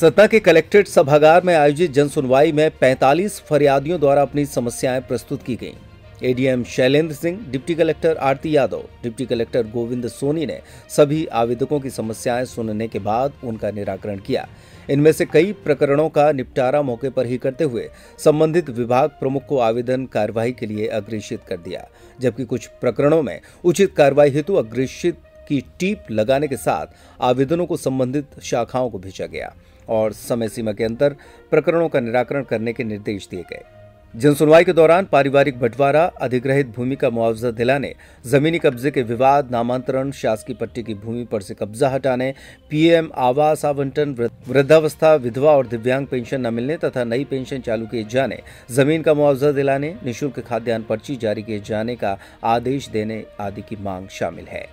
सतना के कलेक्ट्रेट सभागार में आयोजित जन सुनवाई में 45 फरियादियों द्वारा अपनी समस्याएँ प्रस्तुत की गईं। ADM Shailendra Singh, deputy collector Aarti Yadav, deputy collector Govind Soni ने सभी आवेदकों की समस्याएँ सुनने के बाद उनका निराकरण किया इनमें से कई प्रकरणों का निपटारा मौके पर ही करते हुए संबंधित विभाग प्रमुख को आवेदन कार्यवाही के लिए अग्रेषित कर दिया, जबकि कुछ प्रकरणों में उचित कार्यवाही हेतु अग्रेषित की टीप लगाने के साथ आवेदनों को संबंधित शाखाओं को भेजा गया और समय सीमा के अंतर प्रकरणों का निराकरण करने के निर्देश दिए गए। जनसुनवाई के दौरान पारिवारिक बंटवारा, अधिग्रहित भूमि का मुआवजा दिलाने, जमीनी कब्जे के विवाद, नामांतरण, शासकीय पट्टी की भूमि पर से कब्जा हटाने, पीएम आवास आवंटन वृद्धावस्था, विधवा और दिव्यांग पेंशन न मिलने तथा नई पेंशन चालू किए जाने, ज़मीन का मुआवजा दिलाने, निःशुल्क खाद्यान्न पर्ची जारी किए जाने का आदेश देने आदि की मांग शामिल है।